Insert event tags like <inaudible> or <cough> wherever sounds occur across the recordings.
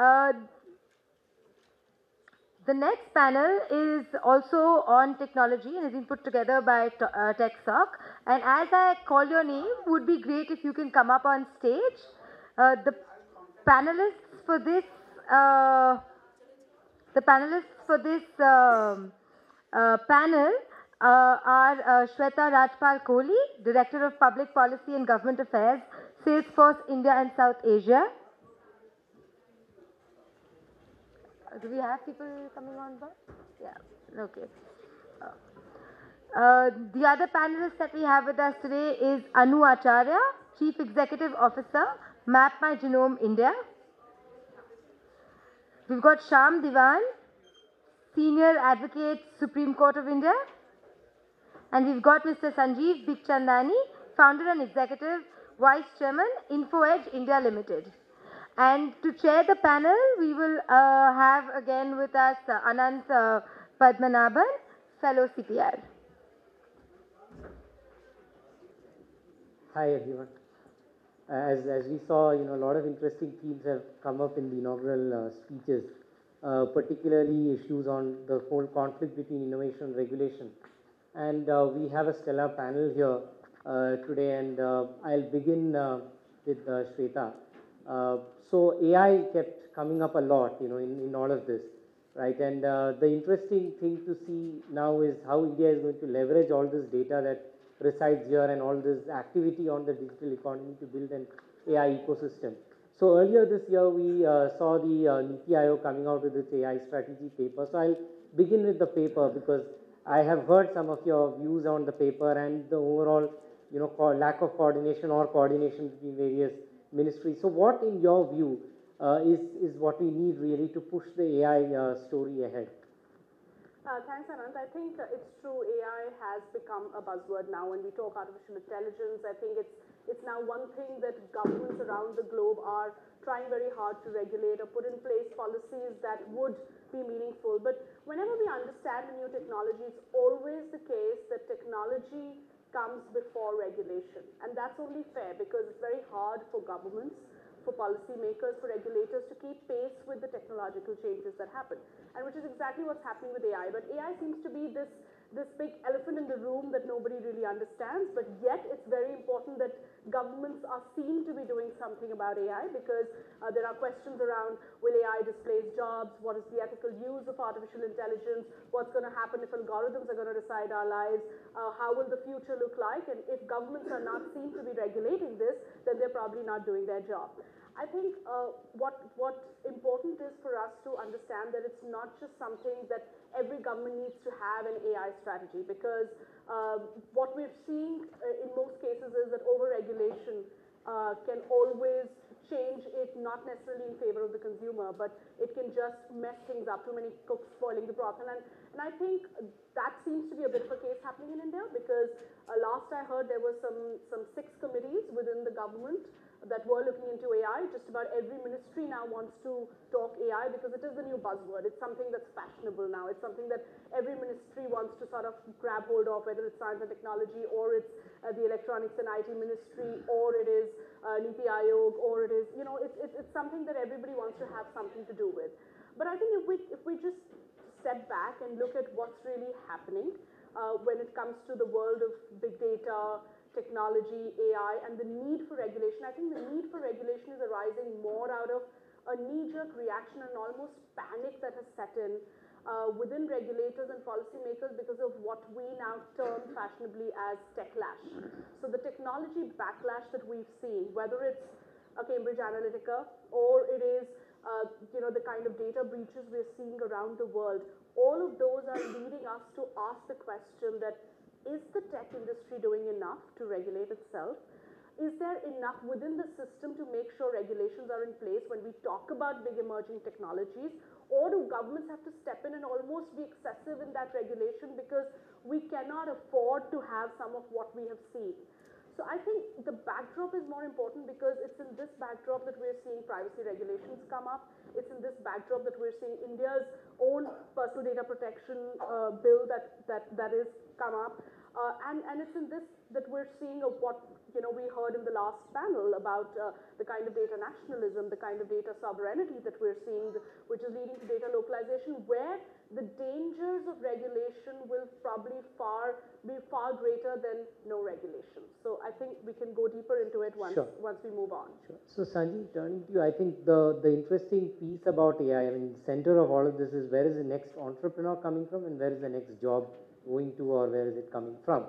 Uh, the next panel is also on technology and has been put together by uh, TechSoc. And as I call your name, would be great if you can come up on stage. Uh, the panelists for this, uh, the panelists for this um, uh, panel uh, are Shweta Rajpal Kohli, Director of Public Policy and Government Affairs, Salesforce India and South Asia. Uh, Do we have people coming on board? Yeah, okay. Uh, uh, the other panelist that we have with us today is Anu Acharya, Chief Executive Officer, Map My Genome India. We've got Shyam Divan, Senior Advocate, Supreme Court of India. And we've got Mr. Sanjeev Bikhchandani, Founder and Executive Vice Chairman, InfoEdge India Limited. And to chair the panel, we will uh, have again with us uh, Ananth uh, Padmanabhan, fellow CPR. Hi everyone. Uh, As, as we saw, you know, a lot of interesting themes have come up in the inaugural uh, speeches, uh, particularly issues on the whole conflict between innovation and regulation. And we have a stellar panel here today, and I'll begin with Shweta. Uh, so AI kept coming up a lot, you know, in, in all of this, right? And uh, the interesting thing to see now is how India is going to leverage all this data that resides here and all this activity on the digital economy to build an AI ecosystem. So earlier this year, we uh, saw the uh, Niti Aayog coming out with its AI strategy paper. So I'll begin with the paper because I have heard some of your views on the paper and the overall, you know, lack of coordination or coordination between various ministries. So what, in your view, uh, is is what we need really to push the AI uh, story ahead? Uh, thanks, Anand. I think uh, it's true. AI has become a buzzword now. When we talk artificial intelligence, I think it's it's now one thing that governments around the globe are trying very hard to regulate or put in place policies that would be meaningful. But whenever we understand a new technology, it's always the case that technology comes before regulation, and that's only fair because it's very hard for governments for policymakers, for regulators to keep pace with the technological changes that happen, and which is exactly what's happening with AI. But AI seems to be this this big elephant in the room that nobody really understands, but yet it's very important that governments are seen to be doing something about AI because uh, there are questions around will AI displace jobs? What is the ethical use of artificial intelligence? What's going to happen if algorithms are going to decide our lives? Uh, how will the future look like? And if governments are not seen to be regulating this, then they're probably not doing their job. I think uh, what what's important is for us to understand that it's not just something that every government needs to have an AI strategy because um, what we're seeing uh, in most cases is that overregulation uh, can always change it not necessarily in favor of the consumer, but it can just mess things up. Too many cooks spoiling the broth, and and, and I think that seems to be a bit of a case happening in India because uh, last I heard there were some some six committees within the government that were looking into AI. Just about every ministry now wants to talk AI because it is the new buzzword. It's something that's fashionable now. It's something that every ministry wants to sort of grab hold of, whether it's science and technology or it's uh, the electronics and IT ministry or it is uh, Niti Aayog or it is, you know, it's, it's, it's something that everybody wants to have something to do with. But I think if we, if we just step back and look at what's really happening uh, when it comes to the world of big data, technology, AI, and the need for regulation. I think the need for regulation is arising more out of a knee-jerk reaction and almost panic that has set in uh, within regulators and policymakers because of what we now term fashionably as techlash. So the technology backlash that we've seen, whether it's a Cambridge Analytica or it is uh, you know the kind of data breaches we're seeing around the world, all of those are leading us to ask the question that is the tech industry doing enough to regulate itself? Is there enough within the system to make sure regulations are in place when we talk about big emerging technologies? Or do governments have to step in and almost be excessive in that regulation because we cannot afford to have some of what we have seen? So I think the backdrop is more important because it's in this backdrop that we're seeing privacy regulations come up. It's in this backdrop that we're seeing India's own personal data protection uh, bill that, that, that is come up. Uh, and, and it's in this that we're seeing of what you know we heard in the last panel about uh, the kind of data nationalism, the kind of data sovereignty that we're seeing, which is leading to data localization, where the dangers of regulation will probably far be far greater than no regulation. So I think we can go deeper into it once Sure. once we move on. Sure. So Sanjeev, turning to you, I think the, the interesting piece about AI, I mean, center of all of this is where is the next entrepreneur coming from and where is the next job going to or where is it coming from,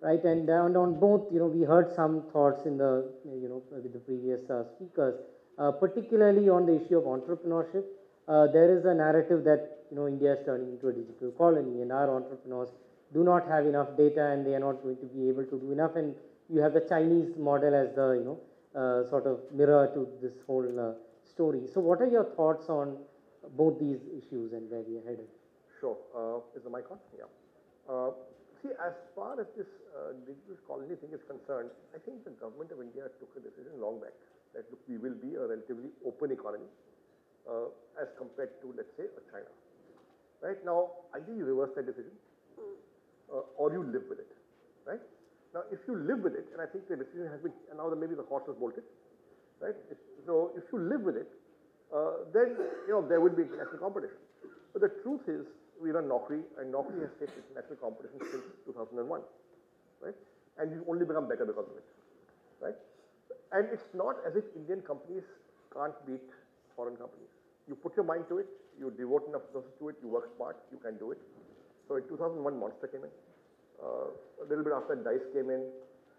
right? And, uh, and on both, you know, we heard some thoughts in the, you know, with the previous uh, speakers, uh, particularly on the issue of entrepreneurship. There is a narrative that, you know, India is turning into a digital colony and our entrepreneurs do not have enough data and they are not going to be able to do enough. And you have the Chinese model as the, you know, uh, sort of mirror to this whole uh, story. So, what are your thoughts on both these issues and where we are headed? Sure. Uh, is the mic on? Yeah. Uh, see, as far as this uh, digital colony thing is concerned, I think the government of India took a decision long back that look, we will be a relatively open economy uh, as compared to, let's say, a China. Right now, either you reverse that decision uh, or you live with it. Right now, if you live with it, and I think the decision has been, and now that maybe the horse has bolted. Right. If, so if you live with it, uh, then you know there will be international competition. But the truth is, we run Naukri, and Naukri has faced international competition since 2001, right? And we've only become better because of it, right? And it's not as if Indian companies can't beat foreign companies. You put your mind to it, you devote enough resources to it, you work smart, you can do it. So in 2001, Monster came in. Uh, a little bit after Dice came in,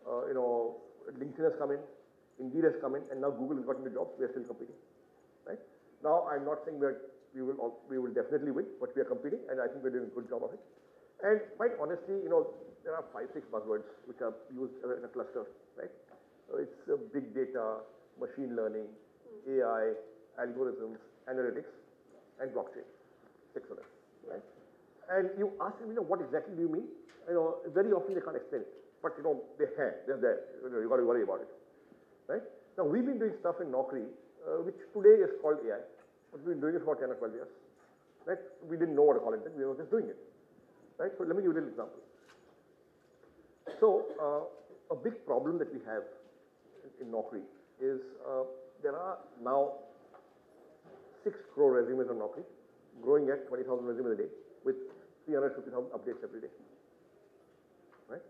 uh, you know, LinkedIn has come in, Indeed has come in, and now Google has got the jobs. We are still competing, right? Now, I'm not saying that we will all, we will definitely win, but we are competing, and I think we're doing a good job of it. And quite honestly, you know, there are five, six buzzwords which are used in a cluster, right? So it's uh, big data, machine learning, AI, algorithms, analytics, and blockchain. Six of them, right? And you ask them, you know, what exactly do you mean? You know, very often they can't explain it, but you know, they have, they're there. You know, you got to worry about it, right? Now we've been doing stuff in Naukri, uh, which today is called AI, but we've been doing it for 10 or 12 years, right? We didn't know what to call then we were just doing it, right? So let me give you a little example. So uh, a big problem that we have in, in Naukri is uh, there are now 6 crore resumes on Naukri, growing at 20,000 resumes a day with 350,000 updates every day. Right?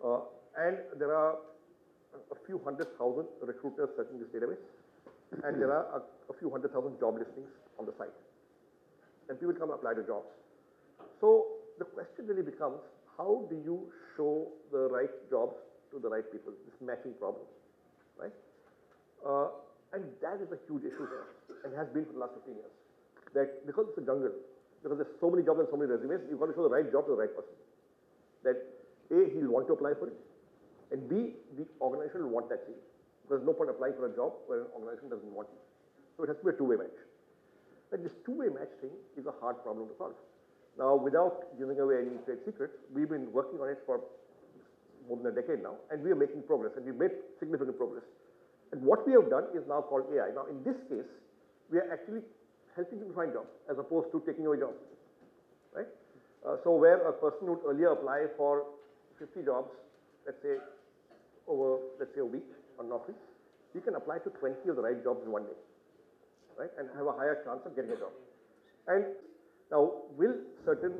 Uh, and there are a few hundred thousand recruiters searching this database, and there are a, a few hundred thousand job listings on the site. And people come and apply to jobs. So the question really becomes how do you show the right jobs to the right people? This matching problem, right? Uh, and that is a huge issue here, and has been for the last 15 years. That because it's a jungle, because there's so many jobs and so many resumes, you've got to show the right job to the right person. That A, he'll want to apply for it, and B, the organization will want that CV. There's no point applying for a job where an organization doesn't want you. So it has to be a two-way match. But this two-way match thing is a hard problem to solve. Now, without giving away any trade secrets, we've been working on it for more than a decade now, and we are making progress, and we've made significant progress. And what we have done is now called AI. Now, in this case, we are actually helping people find jobs as opposed to taking away jobs, right? Uh, so where a person would earlier apply for 50 jobs, let's say over, let's say a week on Naukri, he can apply to 20 of the right jobs in one day, right? And have a higher chance of getting a job. And now, will certain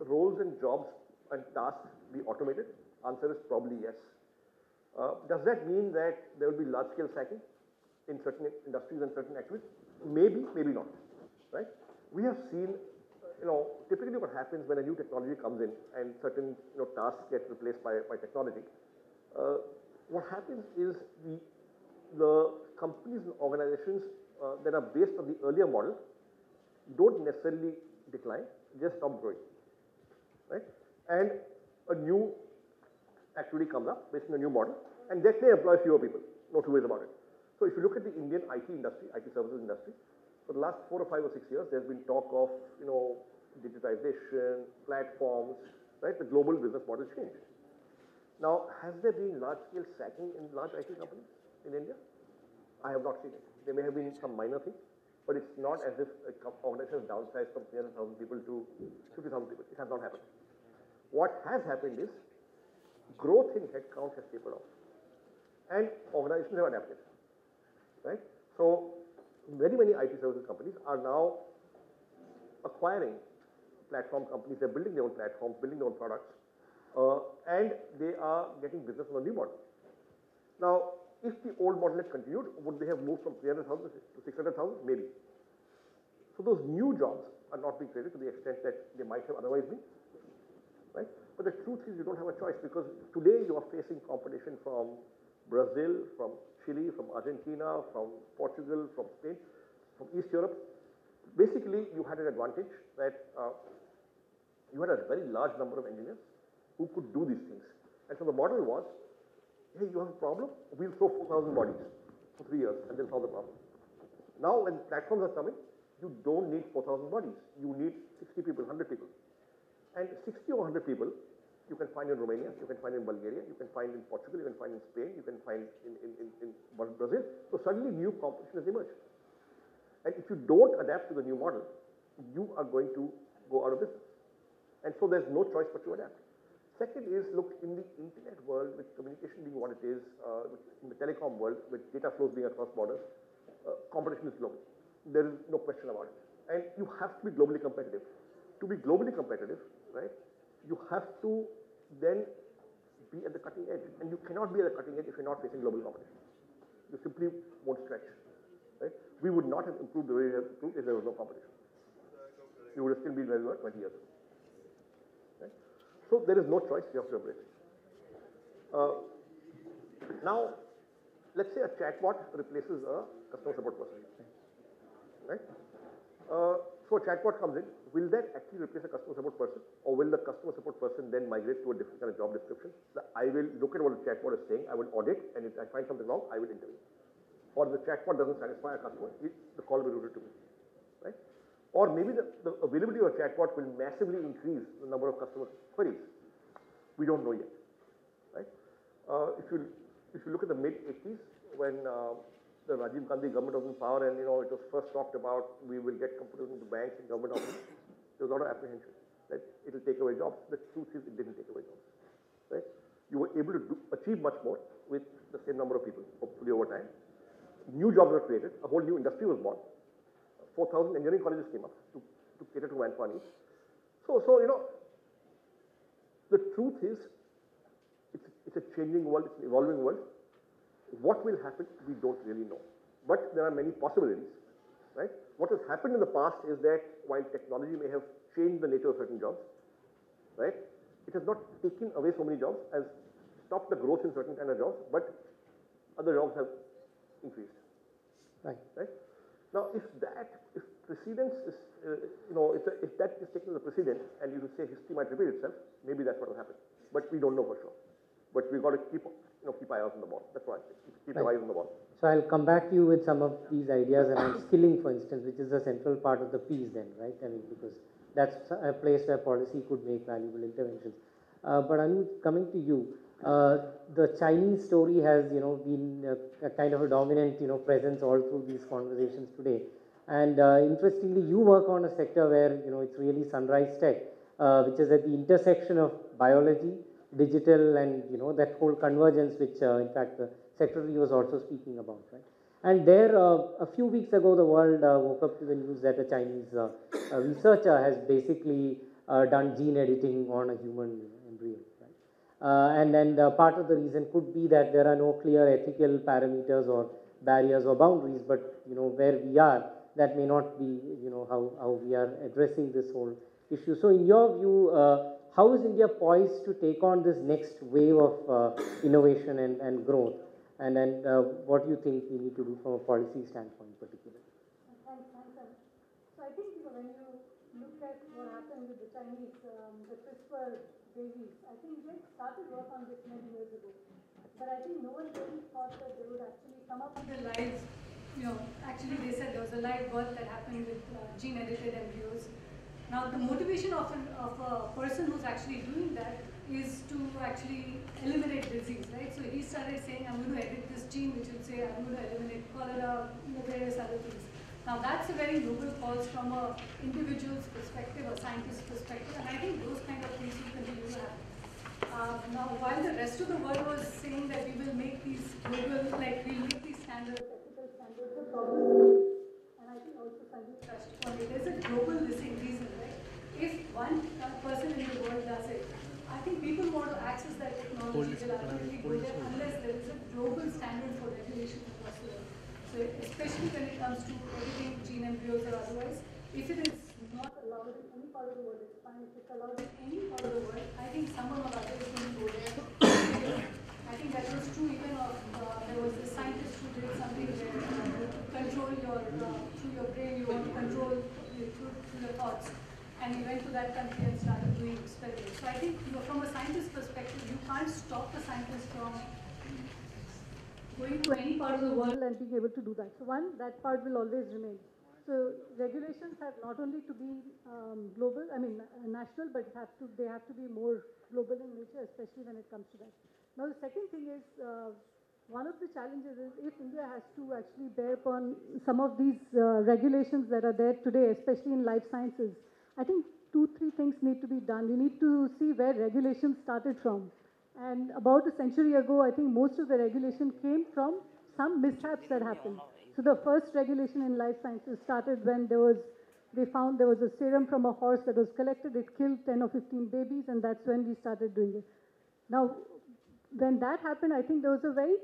roles and jobs and tasks be automated? Answer is probably yes. Uh, does that mean that there will be large scale sacking in certain industries and certain activities? Maybe, maybe not, right? We have seen, you know, typically what happens when a new technology comes in and certain, you know, tasks get replaced by, by technology, uh, what happens is the, the companies and organizations uh, that are based on the earlier model don't necessarily decline, just stop growing, right? And a new activity comes up based on a new model, and that may employ fewer people, no two ways about it. So if you look at the Indian IT industry, IT services industry, for the last four or five or six years, there's been talk of, you know, digitization, platforms, right? The global business model changed. Now, has there been large-scale sacking in large IT companies in India? I have not seen it. There may have been some minor things, but it's not as if a organization has downsized from 300,000 people to 50,000 people. It has not happened. What has happened is growth in headcount has tapered off and organizations have adapted, right? So very many IT services companies are now acquiring platform companies. They're building their own platforms, building their own products, uh, and they are getting business on the new model. Now, if the old model had continued, would they have moved from 300,000 to 600,000? Maybe. So those new jobs are not being created to the extent that they might have otherwise been, right? But the truth is you don't have a choice because today you are facing competition from Brazil, from Chile, from Argentina, from Portugal, from Spain, from East Europe. Basically, you had an advantage that uh, you had a very large number of engineers who could do these things. And so the model was, hey, you have a problem? We'll throw 4,000 bodies for three years and then solve the problem. Now, when platforms are coming, you don't need 4,000 bodies. You need 60 people, 100 people. And 60 or 100 people you can find in Romania, you can find in Bulgaria, you can find in Portugal, you can find in Spain, you can find in, in, in, in Brazil. So suddenly new competition has emerged. And if you don't adapt to the new model, you are going to go out of business. And so there's no choice but to adapt. Second is, look, in the internet world, with communication being what it is, uh, in the telecom world, with data flows being across borders, uh, competition is global. There is no question about it. And you have to be globally competitive. To be globally competitive, right, you have to then be at the cutting edge. And you cannot be at the cutting edge if you're not facing global competition. You simply won't stretch. Right? We would not have improved the way we have improved if there was no competition. We would have still been where we were 20 years ago. So there is no choice, you have to embrace it. Uh, now, let's say a chatbot replaces a customer support person. Right? Uh, so a chatbot comes in, will that actually replace a customer support person or will the customer support person then migrate to a different kind of job description? I will look at what the chatbot is saying, I will audit and if I find something wrong, I will intervene. Or the chatbot doesn't satisfy a customer, it, the call will be routed to me? Or maybe the, the availability of chatbot will massively increase the number of customer queries. We don't know yet, right? Uh, if you if you look at the mid 80s when uh, the Rajiv Gandhi government was in power and you know it was first talked about we will get computers into banks and government offices there was a lot of apprehension that it will take away jobs. The truth is it didn't take away jobs. Right? You were able to do, achieve much more with the same number of people, hopefully over time. New jobs were created. A whole new industry was born. 4,000 engineering colleges came up to, to cater to needs. So, so, you know, the truth is it's, it's a changing world, it's an evolving world. What will happen, we don't really know. But there are many possibilities, right? What has happened in the past is that while technology may have changed the nature of certain jobs, right? It has not taken away so many jobs, has stopped the growth in certain kind of jobs, but other jobs have increased. Right. Right? Now, if that, if precedence is, uh, you know, if, if that is taken as a precedent and you would say history might repeat itself, maybe that's what will happen. But we don't know for sure. But we've got to keep, you know, keep our eyes on the ball. That's what I say. Keep Right. your eyes on the ball. So I'll come back to you with some of these ideas around skilling, for instance, which is a central part of the piece then, right? I mean, because that's a place where policy could make valuable interventions. Uh, but Anu, coming to you, the Chinese story has, you know, been a, a kind of a dominant, you know, presence all through these conversations today. And uh, interestingly, you work on a sector where, you know, it's really sunrise tech, uh, which is at the intersection of biology, digital, and, you know, that whole convergence, which, uh, in fact, the secretary was also speaking about, right? And there, uh, a few weeks ago, the world uh, woke up to the news that a Chinese uh, uh, researcher has basically uh, done gene editing on a human embryo. Uh, and and uh, part of the reason could be that there are no clear ethical parameters or barriers or boundaries, but you know where we are, that may not be you know how how we are addressing this whole issue. So, in your view, uh, how is India poised to take on this next wave of uh, innovation and, and growth? And then, uh, what do you think we need to do from a policy standpoint, particularly? Thanks, thanks, So I think when you look at what happened with the Chinese, um, the CRISPR I think they started work on this many years ago. But I think no one really thought that they would actually come up with a live, you know, actually they said there was a live birth that happened with uh, gene edited embryos. Now the motivation of, an, of a person who's actually doing that is to actually eliminate disease, right? So he started saying, I'm going to edit this gene which will say I'm going to eliminate cholera, various other things. Now that's a very noble cause from a individual's perspective, a scientist's perspective, and I think those kind of things will continue to happen. Uh, now, while the rest of the world was saying that we will make these global, like we'll make these standards, ethical standards, the problem, and I think also Sandeep touched upon it, there's a global missing reason, right? If one uh, person in the world does it, I think people want to access that technology will ultimately go there unless there is a global standard for regulation across the world. So especially when it comes to editing gene embryos or otherwise, if it is not allowed in any part of the world, it's fine. If it's allowed in any part of the world, I think someone or other is going to go there. I think that was true even of, uh, there was a scientist who did something where uh, control your, uh, through your brain, you want to control your, through, through your thoughts. And he went to that country and started doing experiments. So I think you know, from a scientist's perspective, you can't stop the scientist from going to any part of the world and being able to do that. So one, that part will always remain. So regulations have not only to be um, global, I mean uh, national, but have to they have to be more global in nature, especially when it comes to that. Now the second thing is uh, one of the challenges is if India has to actually bear upon some of these uh, regulations that are there today, especially in life sciences. I think two, three things need to be done. We need to see where regulations started from. And about a century ago, I think most of the regulation came from some mishaps that happened. So the first regulation in life sciences started when there was, they found there was a serum from a horse that was collected. It killed 10 or 15 babies, and that's when we started doing it. Now, when that happened, I think there was a very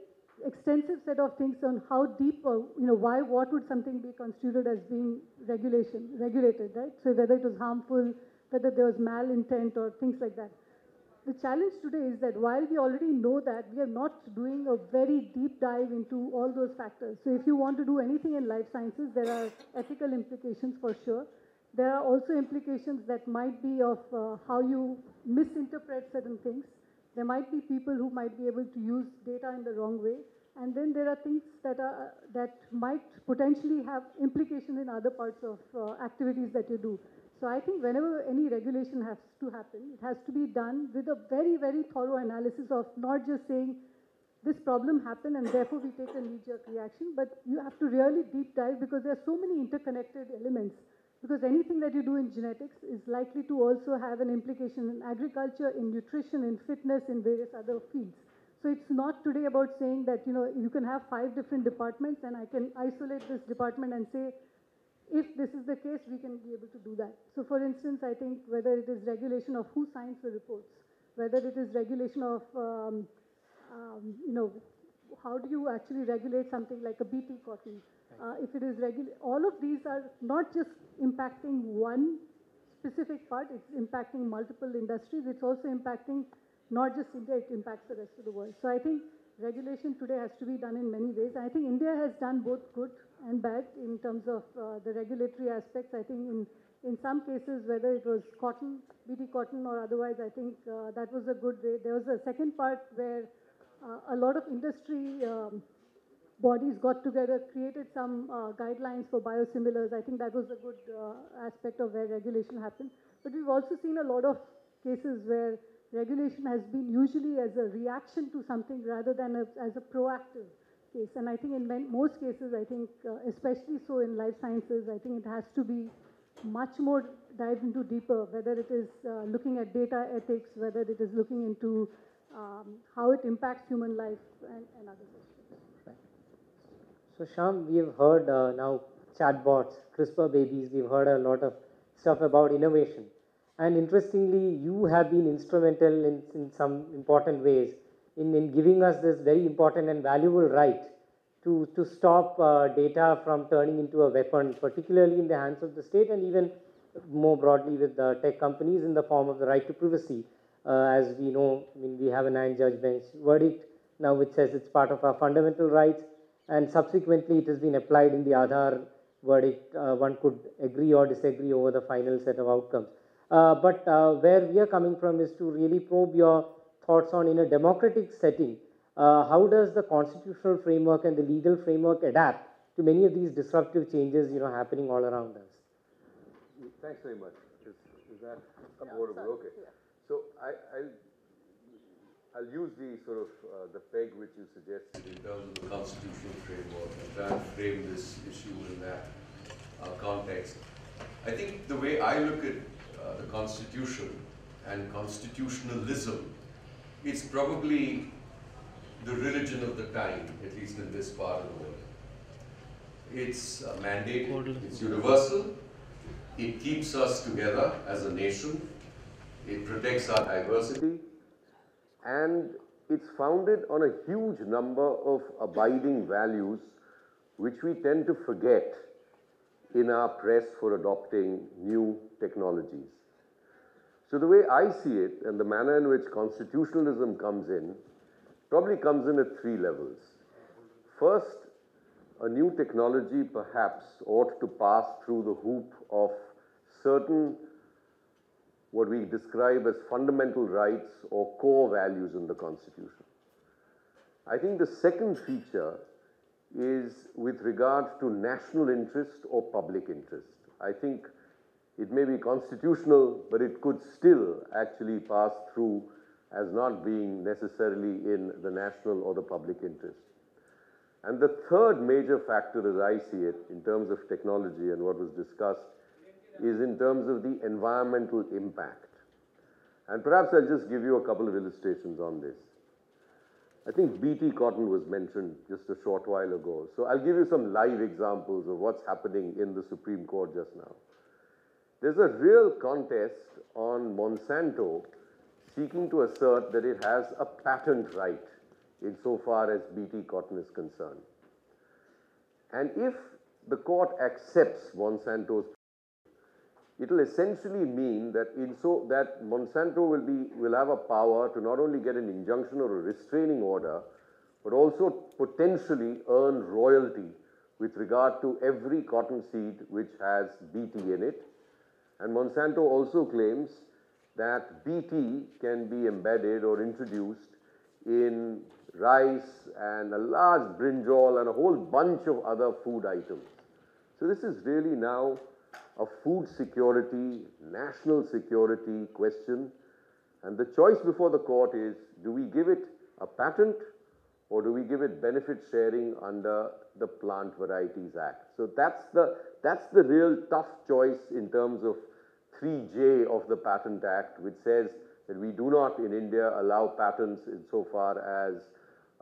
extensive set of things on how deep, or, you know, why, what would something be constituted as being regulation, regulated, right? So whether it was harmful, whether there was malintent or things like that. The challenge today is that while we already know that, we are not doing a very deep dive into all those factors. So if you want to do anything in life sciences, there are ethical implications for sure. There are also implications that might be of uh, how you misinterpret certain things. There might be people who might be able to use data in the wrong way. And then there are things that, are, that might potentially have implications in other parts of uh, activities that you do. So I think whenever any regulation has to happen, it has to be done with a very, very thorough analysis of not just saying this problem happened and therefore we take a knee-jerk reaction, but you have to really deep dive because there are so many interconnected elements. Because anything that you do in genetics is likely to also have an implication in agriculture, in nutrition, in fitness, in various other fields. So it's not today about saying that, you know, you can have five different departments and I can isolate this department and say, if this is the case, we can be able to do that. So for instance, I think whether it is regulation of who signs the reports, whether it is regulation of, um, um, you know, how do you actually regulate something like a BT cotton? Uh, if it is regul- all of these are not just impacting one specific part, it's impacting multiple industries. It's also impacting not just India, it impacts the rest of the world. So I think regulation today has to be done in many ways. I think India has done both good and bad in terms of uh, the regulatory aspects. I think in, in some cases, whether it was cotton, BT cotton or otherwise, I think uh, that was a good way. There was a second part where uh, a lot of industry um, bodies got together, created some uh, guidelines for biosimilars. I think that was a good uh, aspect of where regulation happened. But we've also seen a lot of cases where regulation has been usually as a reaction to something rather than a, as a proactive case. And I think in most cases, I think, uh, especially so in life sciences, I think it has to be much more dived into deeper, whether it is uh, looking at data ethics, whether it is looking into um, how it impacts human life and, and other aspects. So Shyam, we have heard uh, now chatbots, CRISPR babies, we've heard a lot of stuff about innovation. And interestingly, you have been instrumental in, in some important ways in, in giving us this very important and valuable right to, to stop uh, data from turning into a weapon, particularly in the hands of the state and even more broadly with the tech companies in the form of the right to privacy. Uh, as we know, I mean, we have a nine judge bench verdict now which says it's part of our fundamental rights and subsequently it has been applied in the Aadhaar verdict. Uh, one could agree or disagree over the final set of outcomes. Uh, but uh, where we are coming from is to really probe your thoughts on in a democratic setting, uh, how does the constitutional framework and the legal framework adapt to many of these disruptive changes, you know, happening all around us? Thanks very much. Is, is that affordable? Okay. So I, I'll, I'll use the sort of uh, the peg which you suggested in terms of the constitutional framework and try and frame this issue in that. uh, context. I think the way I look at uh, the Constitution and constitutionalism, it's probably the religion of the time, at least in this part of the world. It's uh, mandated, it's universal, it keeps us together as a nation, it protects our diversity, and it's founded on a huge number of abiding values which we tend to forget in our press for adopting new technologies. So the way I see it and the manner in which constitutionalism comes in probably comes in at three levels. First, a new technology perhaps ought to pass through the hoop of certain what we describe as fundamental rights or core values in the Constitution. I think the second feature is with regard to national interest or public interest. I think it may be constitutional, but it could still actually pass through as not being necessarily in the national or the public interest. And the third major factor, as I see it, in terms of technology and what was discussed, is in terms of the environmental impact. And perhaps I'll just give you a couple of illustrations on this. I think BT cotton was mentioned just a short while ago. So I'll give you some live examples of what's happening in the Supreme Court just now. There's a real contest on Monsanto seeking to assert that it has a patent right insofar as BT cotton is concerned. And if the court accepts Monsanto's it will essentially mean that in so that Monsanto will be will have a power to not only get an injunction or a restraining order, but also potentially earn royalty with regard to every cotton seed which has BT in it. And Monsanto also claims that BT can be embedded or introduced in rice and a large brinjal and a whole bunch of other food items. So this is really now a food security, national security question. And the choice before the court is do we give it a patent or do we give it benefit sharing under the Plant Varieties Act? So that's the, that's the real tough choice in terms of 3J of the Patent Act, which says that we do not in India allow patents insofar as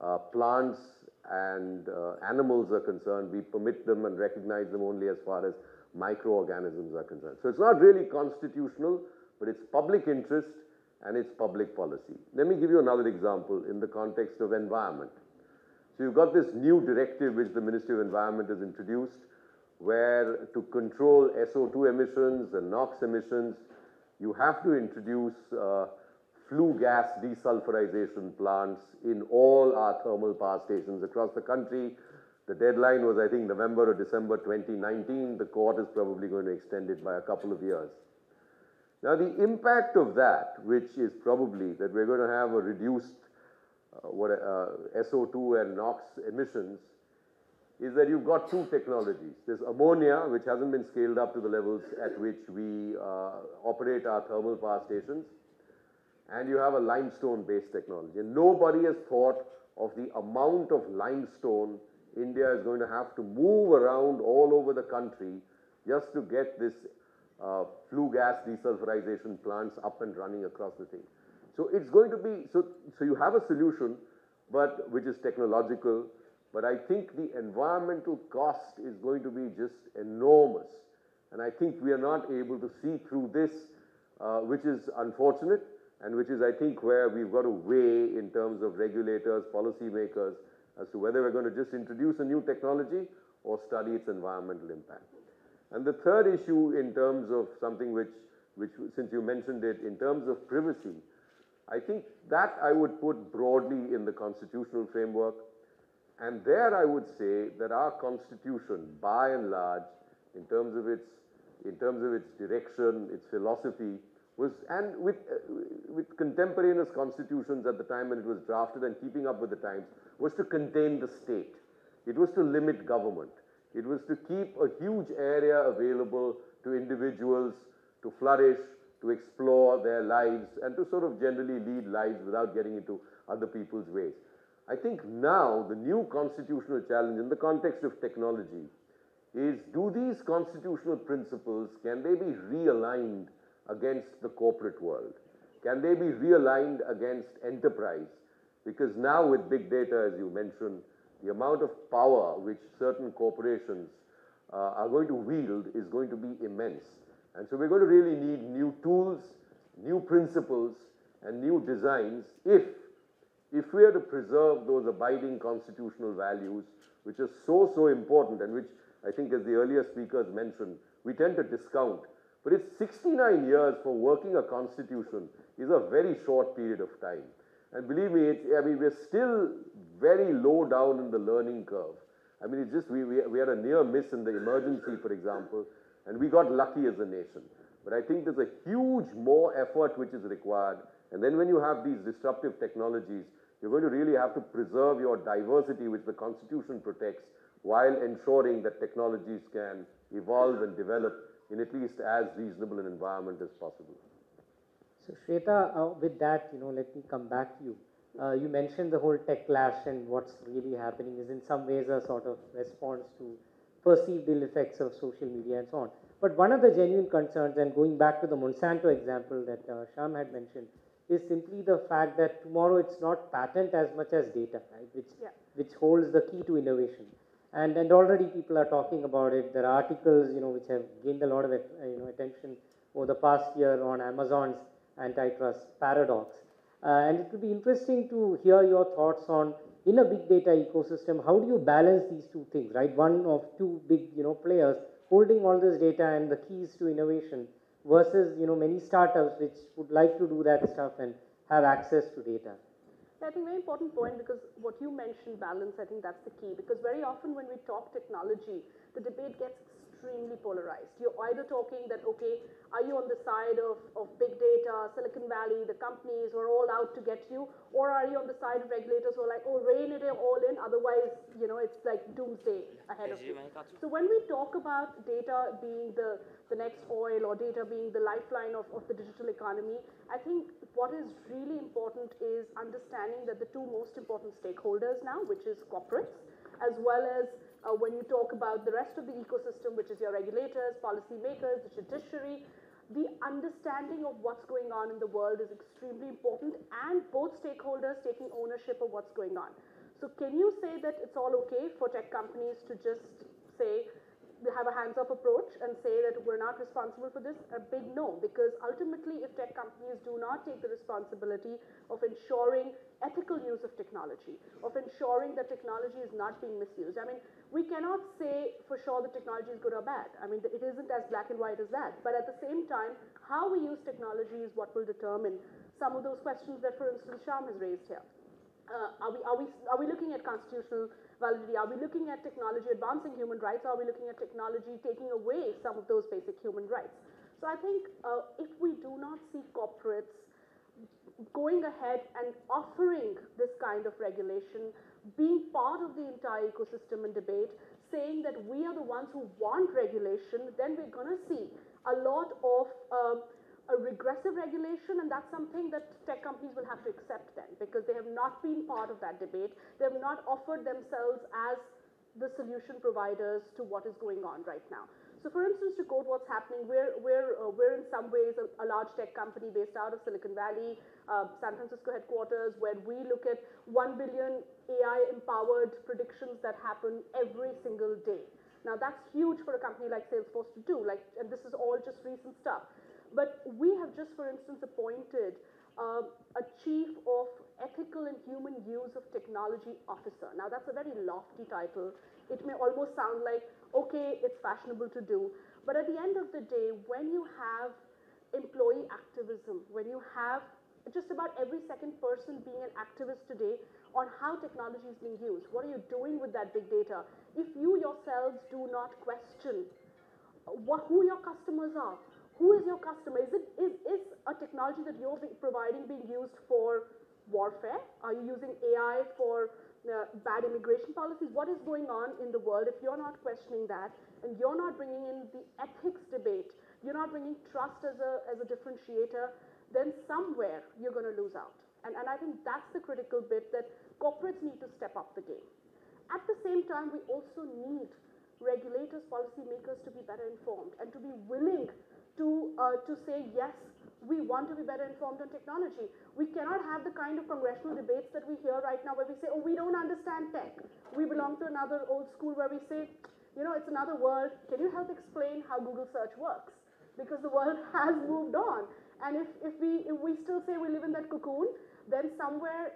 uh, plants and uh, animals are concerned. We permit them and recognize them only as far as microorganisms are concerned. So it's not really constitutional, but it's public interest and it's public policy. Let me give you another example in the context of environment. So you've got this new directive which the Ministry of Environment has introduced where to control SO2 emissions and NOx emissions, you have to introduce uh, flue gas desulfurization plants in all our thermal power stations across the country the deadline was, I think, November or December 2019. The court is probably going to extend it by a couple of years. Now, the impact of that, which is probably that we're going to have a reduced uh, what, uh, SO2 and NOx emissions, is that you've got two technologies. There's ammonia, which hasn't been scaled up to the levels at which we uh, operate our thermal power stations, and you have a limestone-based technology. And nobody has thought of the amount of limestone India is going to have to move around all over the country just to get this uh, flue gas desulfurization plants up and running across the thing. So it's going to be, so, so you have a solution, but which is technological, but I think the environmental cost is going to be just enormous. And I think we are not able to see through this, uh, which is unfortunate, and which is, I think, where we've got to weigh in terms of regulators, policymakers, as to whether we're going to just introduce a new technology or study its environmental impact. And the third issue in terms of something which, which since you mentioned it, in terms of privacy, I think that I would put broadly in the constitutional framework. And there I would say that our constitution, by and large, in terms of its, in terms of its direction, its philosophy, was, and with, uh, with contemporaneous constitutions at the time when it was drafted and keeping up with the times, was to contain the state. It was to limit government. It was to keep a huge area available to individuals to flourish, to explore their lives, and to sort of generally lead lives without getting into other people's ways. I think now the new constitutional challenge in the context of technology is do these constitutional principles, can they be realigned against the corporate world? Can they be realigned against enterprise? Because now with big data, as you mentioned, the amount of power which certain corporations uh, are going to wield is going to be immense. And so we're going to really need new tools, new principles, and new designs if, if we are to preserve those abiding constitutional values, which are so, so important and which I think as the earlier speakers mentioned, we tend to discount. But it's 69 years for working a constitution is a very short period of time. And believe me, I mean, we're still very low down in the learning curve. I mean, it's just, we, we, we had a near miss in the emergency, for example, and we got lucky as a nation. But I think there's a huge more effort which is required. And then when you have these disruptive technologies, you're going to really have to preserve your diversity, which the Constitution protects, while ensuring that technologies can evolve and develop in at least as reasonable an environment as possible. So Shweta, uh, with that, you know, let me come back to you. Uh, you mentioned the whole techlash and what's really happening is in some ways a sort of response to perceived ill effects of social media and so on. But one of the genuine concerns, and going back to the Monsanto example that uh, Shyam had mentioned, is simply the fact that tomorrow it's not patent as much as data, right? Which, Yeah. which holds the key to innovation. And, and already people are talking about it. There are articles, you know, which have gained a lot of, you know, attention over the past year on Amazon's antitrust paradox. Uh, and it will be interesting to hear your thoughts on, in a big data ecosystem, how do you balance these two things, right? One of two big, you know, players holding all this data and the keys to innovation versus, you know, many startups which would like to do that stuff and have access to data. I think very important point because what you mentioned, balance, I think that's the key. Because very often when we talk technology, the debate gets extremely polarized. You're either talking that, okay, are you on the side of, of big data, Silicon Valley, the companies who are all out to get you, or are you on the side of regulators who are like, oh, rein it all in, otherwise, you know, it's like doomsday ahead of you. So when we talk about data being the, the next oil or data being the lifeline of, of the digital economy, I think what is really important is understanding that the two most important stakeholders now, which is corporates, as well as uh, when you talk about the rest of the ecosystem, which is your regulators, policymakers, the judiciary, the understanding of what's going on in the world is extremely important and both stakeholders taking ownership of what's going on. So can you say that it's all okay for tech companies to just say, have a hands-off approach and say that we're not responsible for this? A big no, because ultimately if tech companies do not take the responsibility of ensuring ethical use of technology, of ensuring that technology is not being misused. I mean, we cannot say for sure that technology is good or bad. I mean, it isn't as black and white as that. But at the same time, how we use technology is what will determine some of those questions that, for instance, Shyam has raised here. Uh, are, we, are, we, are we looking at constitutional validity? Are we looking at technology advancing human rights? Or are we looking at technology taking away some of those basic human rights? So I think uh, if we do not see corporates going ahead and offering this kind of regulation, being part of the entire ecosystem and debate, saying that we are the ones who want regulation, then we're going to see a lot of um, a regressive regulation, and that's something that tech companies will have to accept then, because they have not been part of that debate. They have not offered themselves as the solution providers to what is going on right now. So for instance, to quote what's happening, we're, we're, uh, we're in some ways a, a, large tech company based out of Silicon Valley, uh, San Francisco headquarters, where we look at 1 billion AI-empowered predictions that happen every single day. Now that's huge for a company like Salesforce to do, like, and this is all just recent stuff. But we have just, for instance, appointed uh, a chief of ethical and human use of technology officer. Now that's a very lofty title. It may almost sound like, okay, it's fashionable to do. But at the end of the day, when you have employee activism, when you have just about every second person being an activist today on how technology is being used, what are you doing with that big data? If you yourselves do not question what, who your customers are, who is your customer? Is, it, is, is a technology that you're providing being used for warfare? Are you using AI for uh, bad immigration policies. What is going on in the world if you're not questioning that and you're not bringing in the ethics debate, you're not bringing trust as a, as a differentiator, then somewhere you're going to lose out. And, and I think that's the critical bit that corporates need to step up the game. At the same time, we also need regulators, policymakers to be better informed and to be willing to, uh, to say, yes, we want to be better informed on technology. We cannot have the kind of congressional debates that we hear right now where we say, oh, we don't understand tech. We belong to another old school where we say, you know, it's another world. Can you help explain how Google search works? Because the world <laughs> has moved on. And if, if, we, if we still say we live in that cocoon, then somewhere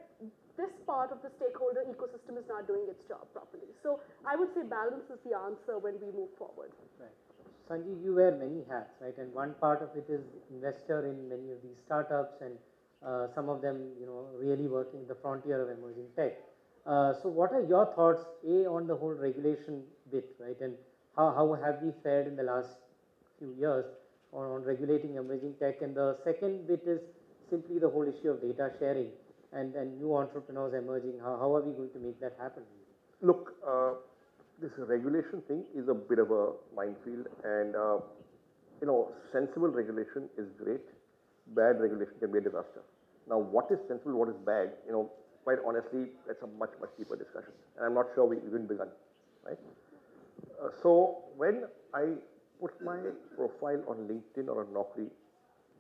this part of the stakeholder ecosystem is not doing its job properly. So I would say balance is the answer when we move forward. Right. Sanjeev, you wear many hats, right? And one part of it is investor in many of these startups and uh, some of them, you know, really working the frontier of emerging tech. Uh, so what are your thoughts, A, on the whole regulation bit, right? And how, how have we fared in the last few years on, on regulating emerging tech? And the second bit is simply the whole issue of data sharing and, and new entrepreneurs emerging. How, how are we going to make that happen? Look, uh, this regulation thing is a bit of a minefield, and uh, you know, sensible regulation is great. Bad regulation can be a disaster. Now, what is sensible, what is bad? You know, quite honestly, that's a much much deeper discussion, and I'm not sure we even begun, right? Uh, so when I put my profile on LinkedIn or on Naukri,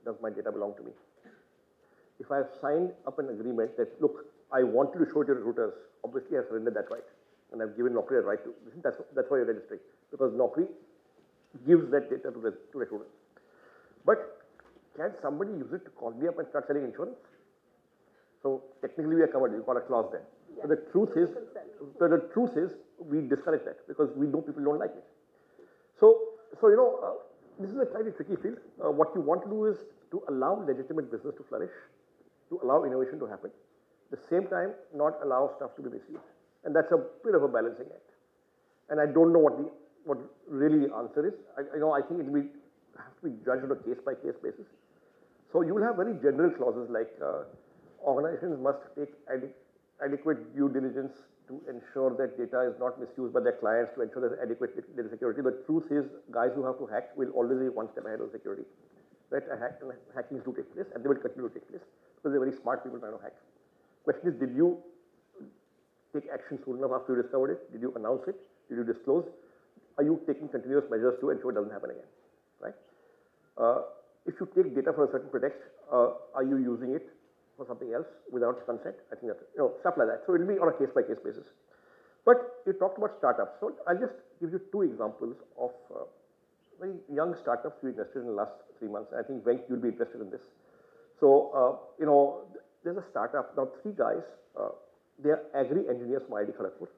does my data belong to me? If I have signed up an agreement that, look, I want to show it to recruiters, obviously I surrendered that right. And I've given Naukri a right to, that's, that's why you're registering. Because Naukri gives that data to, the, to recruiters. But can somebody use it to call me up and start selling insurance? So technically we are covered, We've got a clause there. But the truth is, the, the truth is, we discourage that because we know people don't like it. So, so you know, uh, this is a slightly tricky field. Uh, what you want to do is to allow legitimate business to flourish, to allow innovation to happen, at the same time not allow stuff to be misused. And that's a bit of a balancing act. And I don't know what the what really the answer is. I, know, I think it will have to be judged on a case by case basis. So you will have very general clauses like uh, organizations must take adequate due diligence to ensure that data is not misused by their clients to ensure there's adequate data security. The truth is, guys who have to hack will always be one step ahead of security. Right? A hack, hackings do take place and they will continue to take place because they're very smart people trying to hack. Question is, did you take action soon enough after you discovered it? Did you announce it? Did you disclose? Are you taking continuous measures to ensure it doesn't happen again? Right? Uh, if you take data for a certain pretext, uh, are you using it for something else without consent? I think that's, you know, stuff like that. So it'll be on a case by case basis. But you talked about startups. So I'll just give you two examples of uh, very young startups we invested in the last three months. I think Venk, you'll be interested in this. So, uh, you know, there's a startup, now three guys, uh, they are agri engineers from IIT Kharagpur.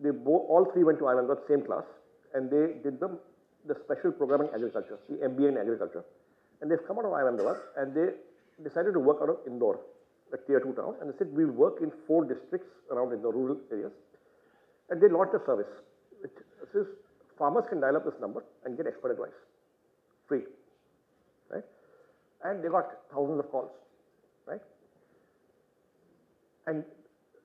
They both, all three went to IIM, got same class, and they did the, the special program in agriculture, the MBA in agriculture. And they've come out of IIM Ahmedabad, and they decided to work out of Indore, a tier two town, and they said, we'll work in four districts around in the rural areas. And they launched a service. It says farmers can dial up this number and get expert advice, free, right? And they got thousands of calls, right? And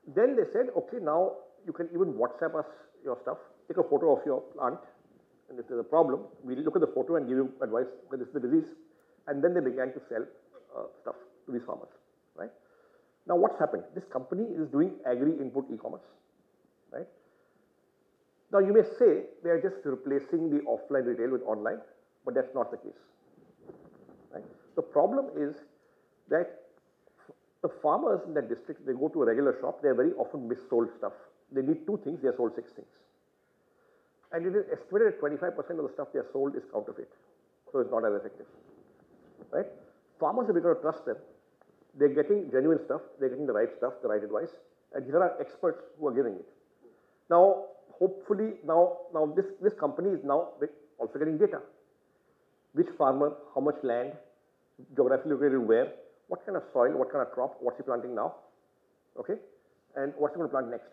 then they said, okay, now you can even WhatsApp us your stuff, take a photo of your plant, and if there's a problem, we look at the photo and give you advice, that this is the disease. And then they began to sell uh, stuff to these farmers, right? Now what's happened? This company is doing agri-input e-commerce, right? Now you may say they are just replacing the offline retail with online, but that's not the case, right? The problem is that the farmers in that district, they go to a regular shop, they are very often missold stuff. They need two things, they are sold six things. And it is estimated that 25% of the stuff they are sold is counterfeit. So it's not as effective. Right? Farmers have begun to trust them. They're getting genuine stuff, they're getting the right stuff, the right advice, and here are experts who are giving it. Now, hopefully, now, now this, this company is now also getting data. Which farmer, how much land, geographically located where, what kind of soil, what kind of crop, what's he planting now, okay, and what's he going to plant next,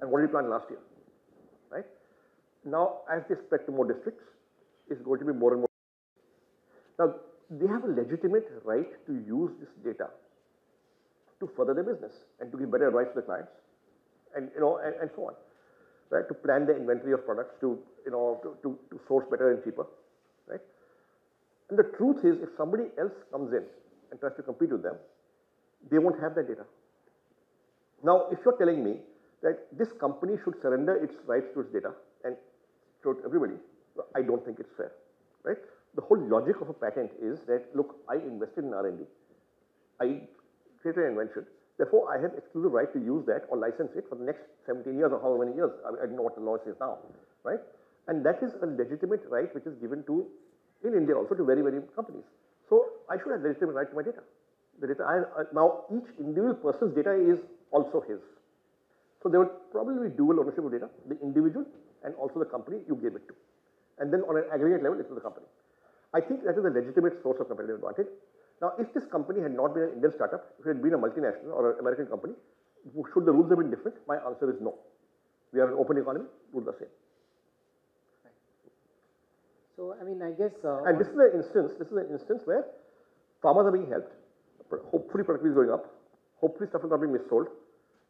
and what did he plant last year, right? Now, as they spread to more districts, it's going to be more and more. Now, they have a legitimate right to use this data to further their business and to give better advice to the clients, and you know, and, and so on, right? To plan the inventory of products, to you know, to, to, to source better and cheaper, right? And the truth is, if somebody else comes in and tries to compete with them, they won't have that data. Now, if you're telling me that this company should surrender its rights to its data and show it to everybody, I don't think it's fair, right? The whole logic of a patent is that, look, I invested in R&D. I created an invention. Therefore, I have exclusive right to use that or license it for the next 17 years or however many years. I, mean, I don't know what the law says now, right? And that is a legitimate right which is given to, in India also, to very, very companies. So I should have legitimate right to my data. The data, I, uh, now each individual person's data is also his. So there would probably be dual ownership of data, the individual and also the company you gave it to. And then on an aggregate level, it's the company. I think that is a legitimate source of competitive advantage. Now, if this company had not been an Indian startup, if it had been a multinational or an American company, should the rules have been different? My answer is no. We are an open economy, rules are the same. So, I mean, I guess. Uh, and this is an instance, this is an instance where farmers are being helped. Hopefully, productivity is going up. Hopefully, stuff is not being missold,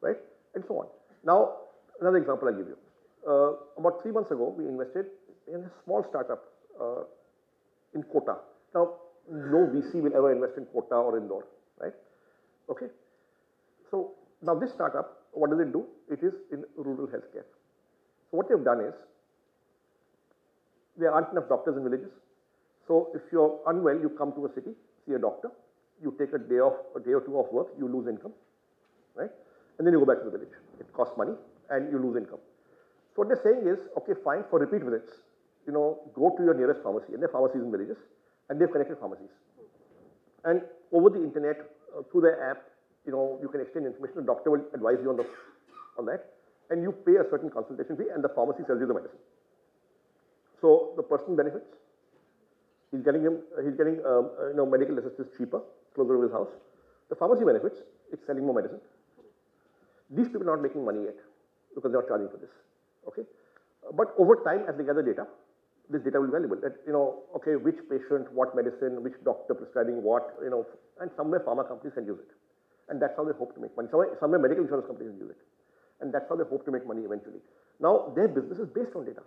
right? And so on. Now, another example I'll give you. Uh, about three months ago, we invested in a small startup uh, in Kota. Now, no VC will ever invest in Kota or Indore, right? Okay. So now this startup, what does it do? It is in rural healthcare. So what they've done is, there aren't enough doctors in villages. So if you're unwell, you come to a city, see a doctor, you take a day off, a day or two off work, you lose income, right? And then you go back to the village. It costs money and you lose income. So what they're saying is, okay, fine, for repeat visits, you know, go to your nearest pharmacy, and there are pharmacies in villages, and they've connected pharmacies. And over the internet, uh, through their app, you know, you can exchange information, the doctor will advise you on, the, on that, and you pay a certain consultation fee, and the pharmacy sells you the medicine. So the person benefits. He's getting him, he's getting, um, uh, you know, medical assistance cheaper, closer to his house. The pharmacy benefits, it's selling more medicine. These people are not making money yet because they're not charging for this. Okay? But over time, as they gather data, this data will be valuable. That, you know, okay, which patient, what medicine, which doctor prescribing what, you know, and somewhere pharma companies can use it. And that's how they hope to make money. Somewhere, somewhere medical insurance companies can use it. And that's how they hope to make money eventually. Now, their business is based on data.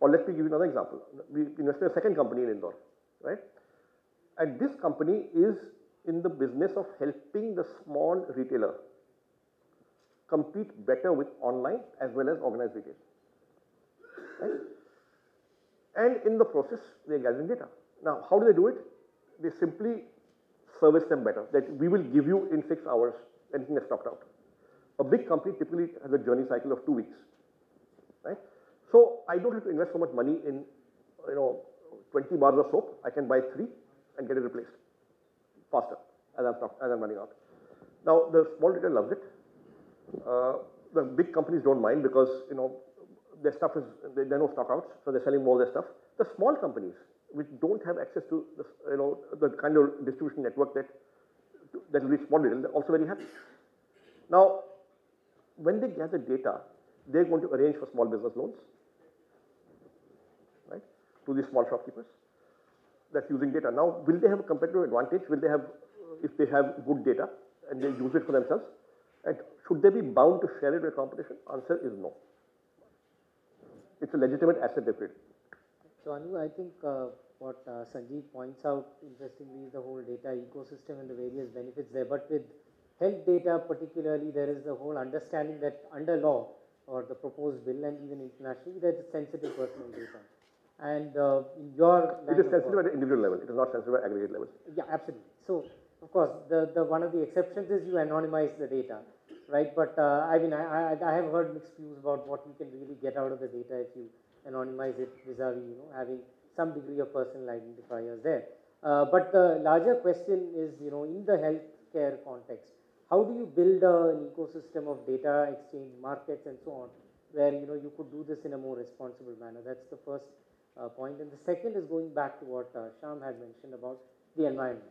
Or let me give you another example. We invested in a second company in Indore, right? And this company is in the business of helping the small retailer compete better with online as well as organized retail. Right? And in the process, they're gathering data. Now, how do they do it? They simply service them better, that we will give you in six hours anything that's stocked out. A big company typically has a journey cycle of two weeks, right? So I don't have to invest so much money in, you know, 20 bars of soap. I can buy three and get it replaced faster as I'm, as I'm running out. Now, the small retailer loves it. Uh, the big companies don't mind because, you know, their stuff is, there are no stockouts, so they're selling more of their stuff. The small companies, which don't have access to, the, you know, the kind of distribution network that, that will reach small retail, they're also very happy. Now, when they gather data, they're going to arrange for small business loans, to these small shopkeepers that's using data. Now, will they have a competitive advantage? Will they have, if they have good data and they use it for themselves? And should they be bound to share it with competition? Answer is no. It's a legitimate asset they create. So, Anu, I think uh, what uh, Sanjeev points out interestingly is the whole data ecosystem and the various benefits there. But with health data particularly, there is the whole understanding that under law or the proposed bill and even internationally, that is sensitive personal data. And uh, in your it is sensitive at an individual level. It is not sensitive at aggregate level. Yeah, absolutely. So, of course, the, the one of the exceptions is you anonymize the data, right? But uh, I mean, I, I, I, have heard mixed views about what you can really get out of the data if you anonymize it vis-a-vis, you know, having some degree of personal identifiers there. Uh, but the larger question is, you know, in the healthcare context, how do you build an ecosystem of data exchange markets and so on, where you know you could do this in a more responsible manner? That's the first uh, point. And the second is going back to what uh, Shyam had mentioned about the environment.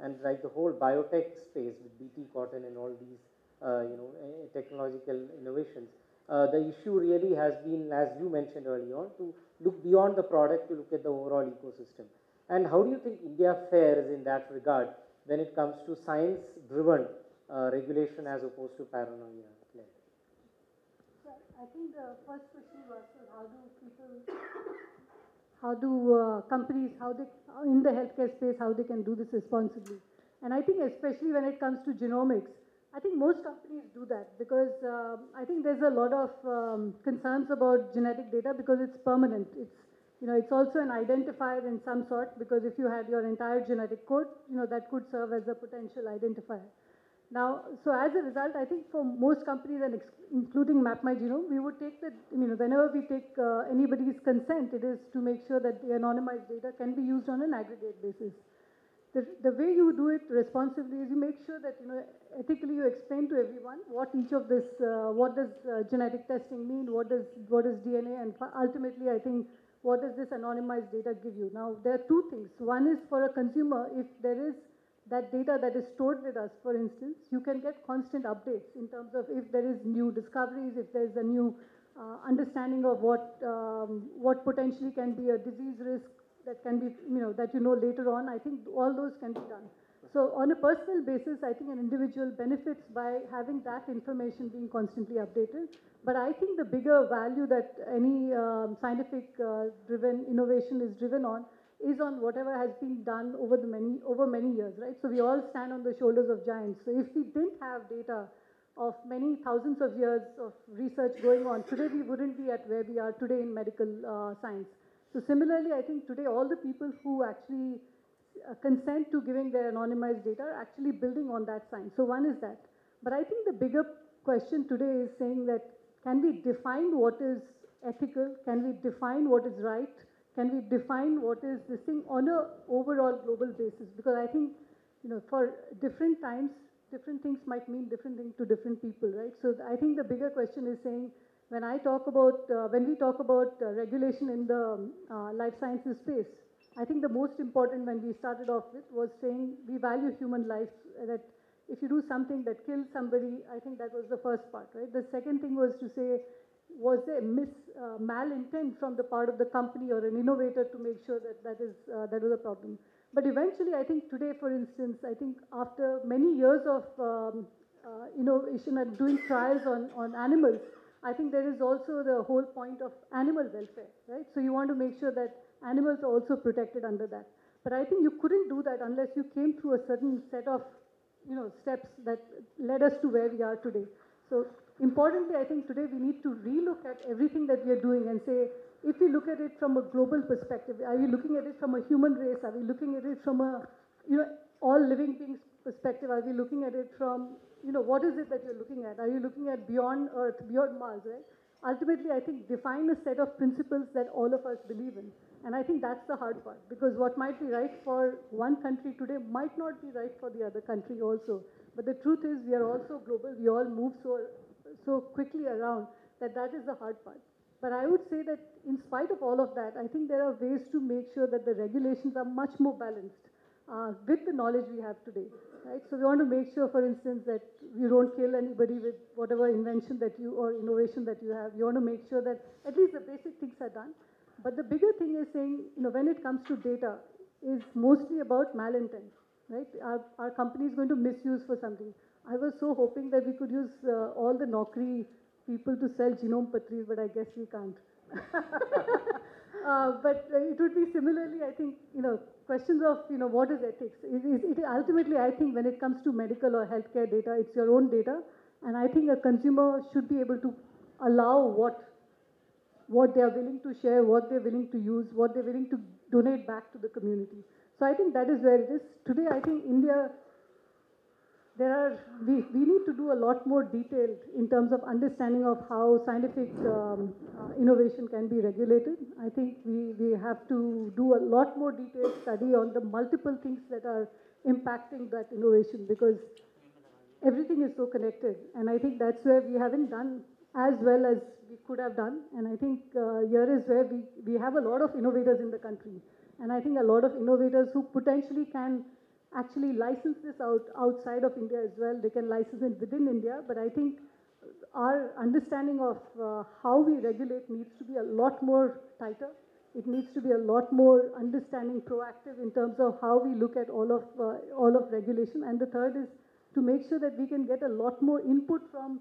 And like the whole biotech space with BT cotton and all these, uh, you know, eh, technological innovations, uh, the issue really has been, as you mentioned earlier on, to look beyond the product to look at the overall ecosystem. And how do you think India fares in that regard when it comes to science-driven uh, regulation as opposed to paranoia? I think the first question was how do people how do uh, companies, how they, in the healthcare space, how they can do this responsibly. And I think especially when it comes to genomics, I think most companies do that because um, I think there's a lot of um, concerns about genetic data because it's permanent. It's you know it's also an identifier in some sort because if you had your entire genetic code, you know that could serve as a potential identifier. Now, so as a result, I think for most companies and including Map My Genome, we would take the, you know, whenever we take uh, anybody's consent, it is to make sure that the anonymized data can be used on an aggregate basis. The, the way you do it responsibly is you make sure that, you know, ethically you explain to everyone what each of this, uh, what does uh, genetic testing mean, what does, what is DNA, and ultimately I think what does this anonymized data give you? Now, there are two things. One is for a consumer, if there is that data that is stored with us, for instance, you can get constant updates in terms of if there is new discoveries, if there's a new uh, understanding of what, um, what potentially can be a disease risk, that can be, you know, that you know later on, I think all those can be done. So on a personal basis, I think an individual benefits by having that information being constantly updated. But I think the bigger value that any um, scientific uh, driven innovation is driven on is on whatever has been done over the many over many years, right? So we all stand on the shoulders of giants. So if we didn't have data of many thousands of years of research going on, today we wouldn't be at where we are today in medical uh, science. So similarly, I think today all the people who actually uh, consent to giving their anonymized data are actually building on that science. So one is that. But I think the bigger question today is saying that can we define what is ethical? Can we define what is right? Can we define what is this thing on a overall global basis? Because I think, you know, for different times, different things might mean different things to different people, right? So I think the bigger question is saying, when I talk about, uh, when we talk about uh, regulation in the uh, life sciences space, I think the most important when we started off with was saying we value human life, that if you do something that kills somebody, I think that was the first part, right? The second thing was to say, was there mis, uh, malintent from the part of the company or an innovator to make sure that that is, uh, that was a problem? But eventually, I think today, for instance, I think after many years of um, uh, innovation and doing trials on, on animals, I think there is also the whole point of animal welfare, right? So you want to make sure that animals are also protected under that. But I think you couldn't do that unless you came through a certain set of, you know, steps that led us to where we are today. So importantly, I think today we need to relook at everything that we are doing and say, if we look at it from a global perspective, are we looking at it from a human race? Are we looking at it from a, you know, all living beings perspective? Are we looking at it from you know, what is it that you're looking at? Are you looking at beyond Earth, beyond Mars, right? Ultimately, I think define a set of principles that all of us believe in. And I think that's the hard part because what might be right for one country today might not be right for the other country also. But the truth is, we are also global. We all move so, so quickly around that that is the hard part. But I would say that in spite of all of that, I think there are ways to make sure that the regulations are much more balanced uh, with the knowledge we have today right? So we want to make sure, for instance, that you don't kill anybody with whatever invention that you or innovation that you have. You want to make sure that at least the basic things are done. But the bigger thing is saying, you know, when it comes to data, is mostly about malintent, right? Our, our company is going to misuse for something. I was so hoping that we could use uh, all the Naukri people to sell genome patris, but I guess we can't. <laughs> uh, but it would be similarly, I think, you know, questions of, you know, what is ethics? It, it, it, ultimately, I think when it comes to medical or healthcare data, it's your own data. And I think a consumer should be able to allow what, what they are willing to share, what they're willing to use, what they're willing to donate back to the community. So I think that is where it is. Today, I think India there are, we, we need to do a lot more detailed in terms of understanding of how scientific um, uh, innovation can be regulated. I think we, we have to do a lot more detailed study on the multiple things that are impacting that innovation because everything is so connected. And I think that's where we haven't done as well as we could have done. And I think uh, here is where we, we have a lot of innovators in the country. And I think a lot of innovators who potentially can actually license this out outside of India as well. They can license it within India, but I think our understanding of uh, how we regulate needs to be a lot more tighter. It needs to be a lot more understanding, proactive in terms of how we look at all of uh, all of regulation. And the third is to make sure that we can get a lot more input from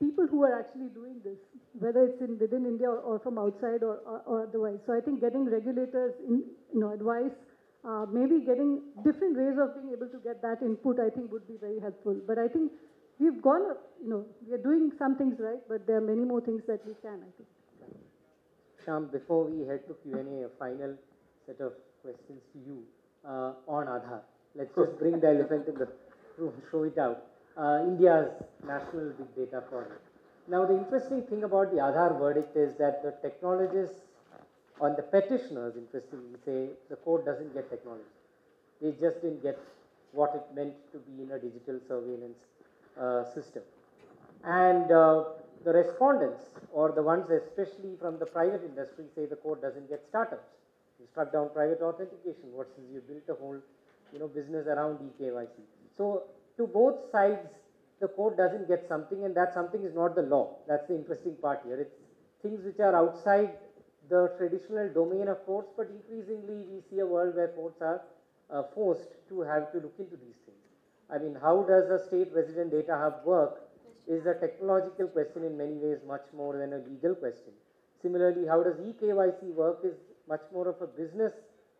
people who are actually doing this, whether it's in within India or, or from outside or, or, or, otherwise. So I think getting regulators in, you know, advice uh, maybe getting different ways of being able to get that input, I think, would be very helpful. But I think we've gone, you know, we are doing some things right, but there are many more things that we can, I think. Shyam, before we head to Q&A, a final set of questions to you uh, on Aadhaar. Let's just bring the elephant in the room, show it out. Uh, India's national big data forum. Now, the interesting thing about the Aadhaar verdict is that the technologists on the petitioners, interestingly, say the court doesn't get technology. They just didn't get what it meant to be in a digital surveillance uh, system. And uh, the respondents, or the ones especially from the private industry, say the court doesn't get startups. You struck down private authentication. What since you built a whole, you know, business around eKYC. So to both sides, the court doesn't get something, and that something is not the law. That's the interesting part here. It's things which are outside the traditional domain of courts, but increasingly we see a world where courts are uh, forced to have to look into these things. I mean, how does a state resident data hub work is a technological question in many ways much more than a legal question. Similarly, how does eKYC work is much more of a business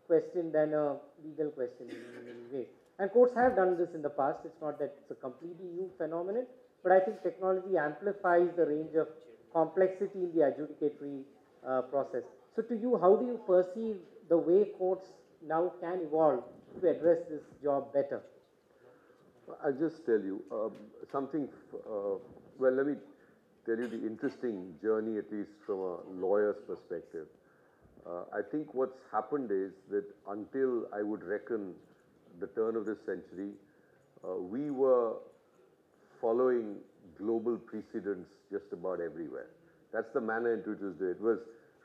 question than a legal question in many ways. And courts have done this in the past. It's not that it's a completely new phenomenon, but I think technology amplifies the range of complexity in the adjudicatory uh, process. So, to you, how do you perceive the way courts now can evolve to address this job better? I'll just tell you um, something. Uh, well, let me tell you the interesting journey, at least from a lawyer's perspective. Uh, I think what's happened is that until I would reckon the turn of this century, uh, we were following global precedents just about everywhere. That's the manner in which it was done. It was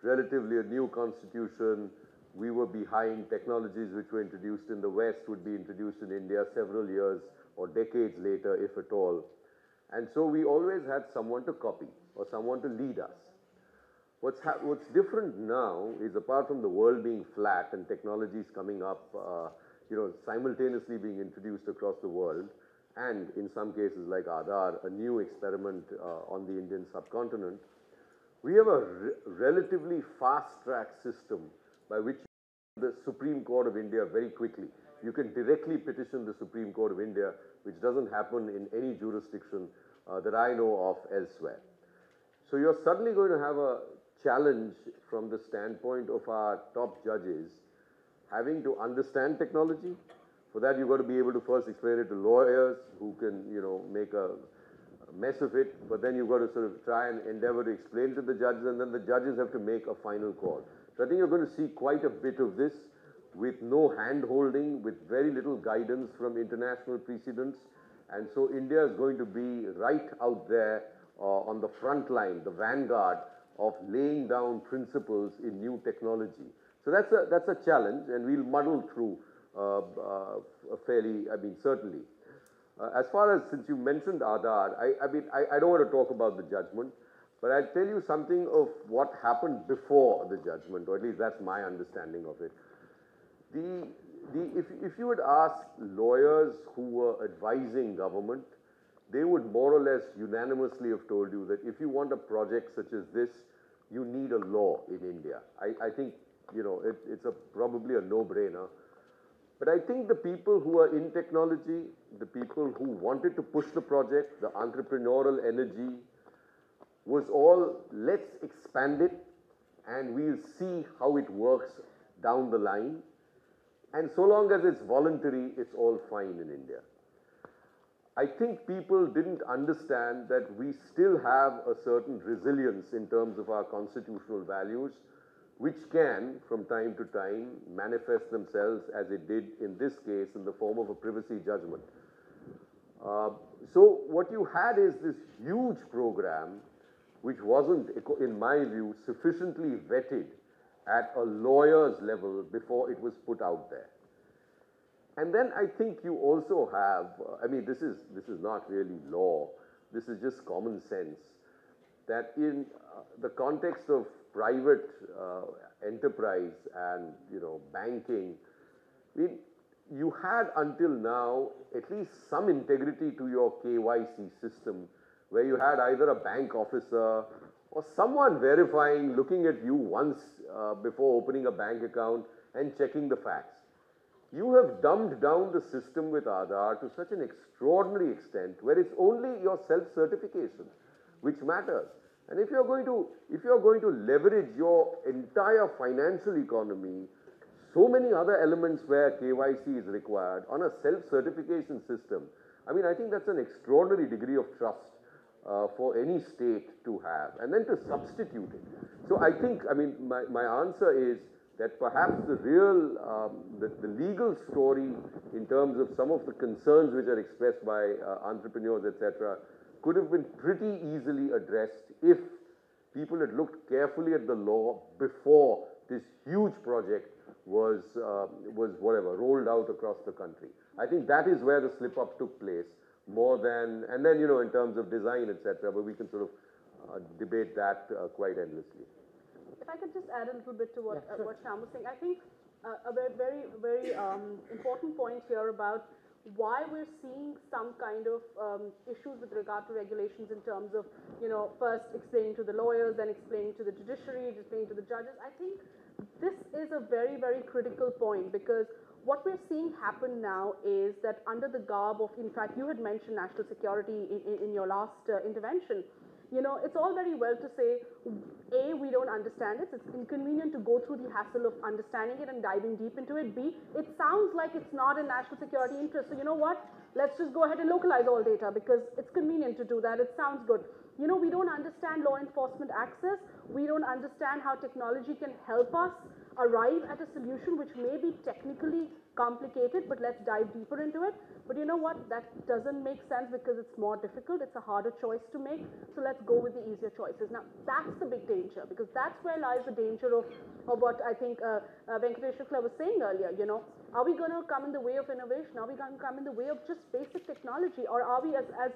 relatively a new constitution. We were behind technologies which were introduced in the West would be introduced in India several years or decades later, if at all. And so we always had someone to copy or someone to lead us. What's, what's different now is apart from the world being flat and technologies coming up, uh, you know, simultaneously being introduced across the world, and in some cases like Aadhaar, a new experiment uh, on the Indian subcontinent, we have a re relatively fast-track system by which the Supreme Court of India very quickly. You can directly petition the Supreme Court of India, which doesn't happen in any jurisdiction uh, that I know of elsewhere. So you're suddenly going to have a challenge from the standpoint of our top judges having to understand technology. For that, you've got to be able to first explain it to lawyers who can, you know, make a mess of it. But then you've got to sort of try and endeavor to explain to the judges, and then the judges have to make a final call. So I think you're going to see quite a bit of this with no hand holding, with very little guidance from international precedents. And so India is going to be right out there uh, on the front line, the vanguard of laying down principles in new technology. So that's a, that's a challenge, and we'll muddle through uh, uh, fairly, I mean, certainly. Uh, as far as, since you mentioned Aadhaar, I, I mean, I, I don't want to talk about the judgment, but I'll tell you something of what happened before the judgment, or at least that's my understanding of it. The, the, if, if you would ask lawyers who were advising government, they would more or less unanimously have told you that if you want a project such as this, you need a law in India. I, I think, you know, it, it's a, probably a no-brainer. But I think the people who are in technology, the people who wanted to push the project, the entrepreneurial energy, was all, let's expand it and we'll see how it works down the line. And so long as it's voluntary, it's all fine in India. I think people didn't understand that we still have a certain resilience in terms of our constitutional values, which can, from time to time, manifest themselves as it did in this case in the form of a privacy judgment. Uh, so, what you had is this huge program, which wasn't, in my view, sufficiently vetted at a lawyer's level before it was put out there. And then I think you also have, uh, I mean, this is, this is not really law, this is just common sense, that in uh, the context of private uh, enterprise and, you know, banking, I mean, you had until now at least some integrity to your KYC system where you had either a bank officer or someone verifying, looking at you once uh, before opening a bank account and checking the facts. you have dumbed down the system with Aadhaar to such an extraordinary extent where it's only your self-certification which matters. And if you're going to, if you're going to leverage your entire financial economy, so many other elements where KYC is required on a self-certification system, I mean, I think that's an extraordinary degree of trust uh, for any state to have, and then to substitute it. So I think, I mean, my, my answer is that perhaps the real, um, the, the, legal story in terms of some of the concerns which are expressed by uh, entrepreneurs, etc., could have been pretty easily addressed if people had looked carefully at the law before this huge project was, uh, was whatever, rolled out across the country. I think that is where the slip up took place more than, and then, you know, in terms of design, etc., but we can sort of uh, debate that uh, quite endlessly. If I could just add a little bit to what, yeah, uh, sure. what Shyam was saying, I think uh, a very, very, very um, important point here about why we're seeing some kind of um, issues with regard to regulations in terms of, you know, first explaining to the lawyers, then explaining to the judiciary, explaining to the judges. I think this is a very, very critical point because what we're seeing happen now is that under the garb of, in fact, you had mentioned national security in, in, in your last uh, intervention. You know, it's all very well to say, A, we don't understand it. It's inconvenient to go through the hassle of understanding it and diving deep into it. B, it sounds like it's not in national security interest. So you know what? Let's just go ahead and localize all data because it's convenient to do that. It sounds good. You know, we don't understand law enforcement access. We don't understand how technology can help us arrive at a solution which may be technically complicated, but let's dive deeper into it. But you know what? That doesn't make sense because it's more difficult. It's a harder choice to make. So let's go with the easier choices. Now, that's the big danger because that's where lies the danger of, of what I think uh, uh, Venkatesh Shukla was saying earlier. You know, are we going to come in the way of innovation? Are we going to come in the way of just basic technology? Or are we, as, as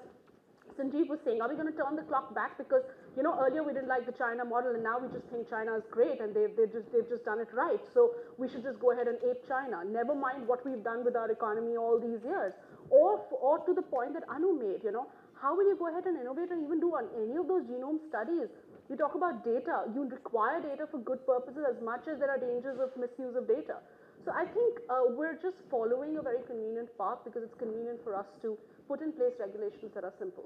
Sanjeev was saying, are we going to turn the clock back because, you know, earlier we didn't like the China model and now we just think China is great and they've, they've, just, they've just done it right. So we should just go ahead and ape China. Never mind what we've done with our economy all these years. Or, or to the point that Anu made, you know, how will you go ahead and innovate and even do on any of those genome studies? You talk about data. You require data for good purposes as much as there are dangers of misuse of data. So I think uh, we're just following a very convenient path because it's convenient for us to put in place regulations that are simple.